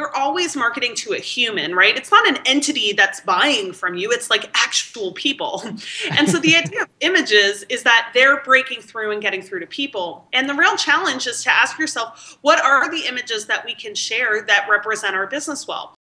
you're always marketing to a human, right? It's not an entity that's buying from you, it's like actual people. And so the idea of images is that they're breaking through and getting through to people. And the real challenge is to ask yourself what are the images that we can share that represent our business well?